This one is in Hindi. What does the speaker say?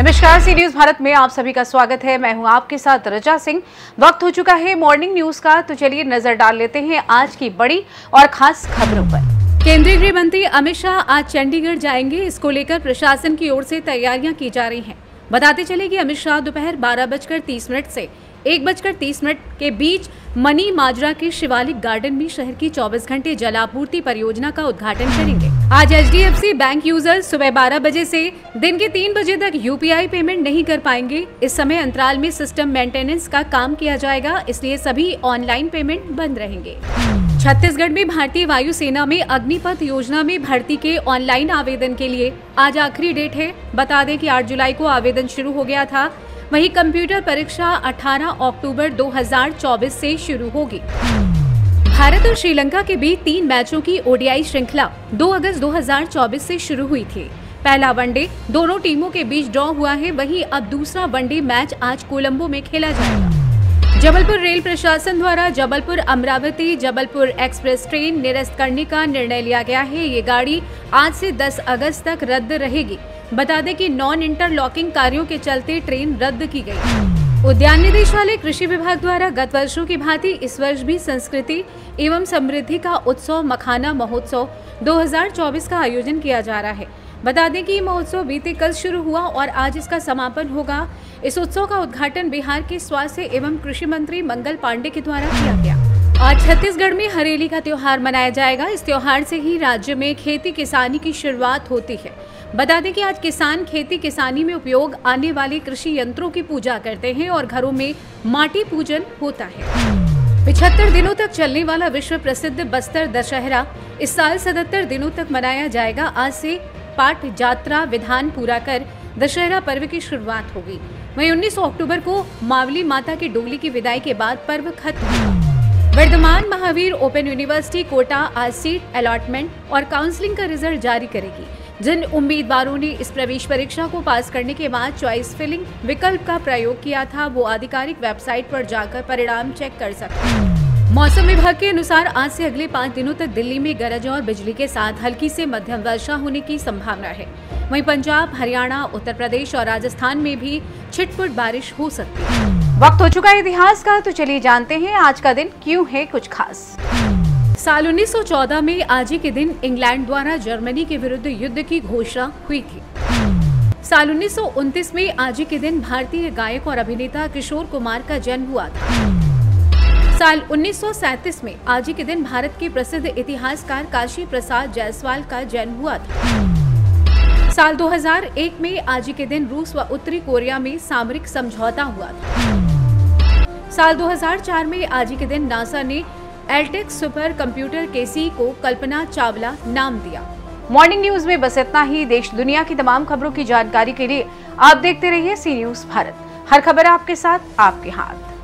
नमस्कार, सी न्यूज़ भारत में आप सभी का स्वागत है। मैं हूँ आपके साथ रजा सिंह। वक्त हो चुका है मॉर्निंग न्यूज़ का तो चलिए नज़र डाल लेते हैं आज की बड़ी और खास खबरों पर। केंद्रीय गृह मंत्री अमित शाह आज चंडीगढ़ जाएँगे। इसको लेकर प्रशासन की ओर से तैयारियाँ की जा रही हैं। बताते चले कि अमित शाह दोपहर बारह बजकर तीस मिनट से एक बजकर तीस मिनट के बीच मनी माजरा के शिवालिक गार्डन में शहर की 24 घंटे जलापूर्ति परियोजना का उद्घाटन करेंगे। आज एच बैंक यूज़र सुबह 12 बजे से दिन के 3 बजे तक यूपीआई पेमेंट नहीं कर पाएँगे। इस समय अंतराल में सिस्टम मेंटेनेंस का काम किया जाएगा, इसलिए सभी ऑनलाइन पेमेंट बंद रहेंगे। छत्तीसगढ़ में भारतीय वायुसेना में अग्निपथ योजना में भर्ती के ऑनलाइन आवेदन के लिए आज आखिरी डेट है। बता दें कि 8 जुलाई को आवेदन शुरू हो गया था। वहीं कंप्यूटर परीक्षा 18 अक्टूबर 2024 से शुरू होगी। भारत और श्रीलंका के बीच तीन मैचों की ओडीआई श्रृंखला 2 अगस्त 2024 से शुरू हुई थी। पहला वनडे, दोनों टीमों के बीच ड्रॉ हुआ है, वहीं अब दूसरा वनडे मैच आज कोलंबो में खेला जाएगा। जबलपुर रेल प्रशासन द्वारा जबलपुर अमरावती जबलपुर एक्सप्रेस ट्रेन निरस्त करने का निर्णय लिया गया है। ये गाड़ी आज से 10 अगस्त तक रद्द रहेगी। बता दें कि नॉन इंटरलॉकिंग कार्यों के चलते ट्रेन रद्द की गई। उद्यान निदेशालय कृषि विभाग द्वारा गत वर्षों की भांति इस वर्ष भी संस्कृति एवं समृद्धि का उत्सव मखाना महोत्सव 2024 का आयोजन किया जा रहा है। बता दें कि ये महोत्सव बीते कल शुरू हुआ और आज इसका समापन होगा। इस उत्सव का उद्घाटन बिहार के स्वास्थ्य एवं कृषि मंत्री मंगल पांडे के द्वारा किया गया। आज छत्तीसगढ़ में हरेली का त्योहार मनाया जाएगा। इस त्योहार से ही राज्य में खेती किसानी की शुरुआत होती है। बता दें कि आज किसान खेती किसानी में उपयोग, आने वाले कृषि यंत्रों की पूजा करते हैं और घरों में माटी पूजन होता है। पिछहत्तर दिनों तक चलने वाला विश्व प्रसिद्ध बस्तर दशहरा, इस साल सतहत्तर दिनों तक मनाया जाएगा। आज से पाठ यात्रा विधान पूरा कर दशहरा पर्व की शुरुआत होगी। वहीं 19 अक्टूबर को मावली माता की डोली की विदाई के बाद पर्व खत्म। वर्धमान महावीर ओपन यूनिवर्सिटी कोटा आज सीट अलॉटमेंट और काउंसलिंग का रिज़ल्ट जारी करेगी। जिन उम्मीदवारों ने इस प्रवेश परीक्षा को पास करने के बाद चॉइस फिलिंग विकल्प का प्रयोग किया था, वो आधिकारिक वेबसाइट पर जाकर परिणाम चेक कर सकते हैं मौसम विभाग के अनुसार आज से अगले पाँच दिनों तक दिल्ली में गरज और बिजली के साथ हल्की से मध्यम वर्षा होने की संभावना है। वहीं पंजाब, हरियाणा, उत्तर प्रदेश और राजस्थान में भी छिटपुट बारिश हो सकती है। वक्त हो चुका है इतिहास का तो चलिए जानते हैं आज का दिन क्यों है कुछ खास। साल 1914 में आज ही के दिन इंग्लैंड द्वारा जर्मनी के विरुद्ध युद्ध की घोषणा हुई थी। साल उन्नीस में आज ही के दिन भारतीय गायक और अभिनेता किशोर कुमार का जन्म हुआ था। साल उन्नीस सौ सैंतीस में आज ही के दिन भारत के प्रसिद्ध इतिहासकार काशी प्रसाद जायसवाल का जन्म हुआ था। साल 2001 में आज ही के दिन रूस व उत्तरी कोरिया में सामरिक समझौता हुआ था। साल 2004 में आज ही के दिन नासा ने एलटेक सुपर कंप्यूटर केसी को कल्पना चावला नाम दिया। मॉर्निंग न्यूज़ में बस इतना ही। देश दुनिया की तमाम खबरों की जानकारी के लिए आप देखते रहिए सी न्यूज़ भारत। हर खबर आपके साथ, आपके हाथ।